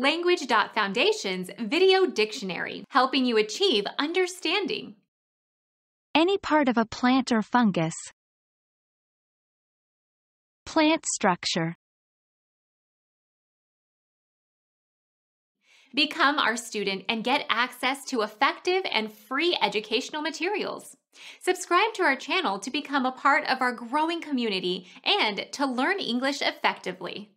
Language.Foundation's Video Dictionary, helping you achieve understanding. Any part of a plant or fungus. Plant structure. Become our student and get access to effective and free educational materials. Subscribe to our channel to become a part of our growing community and to learn English effectively.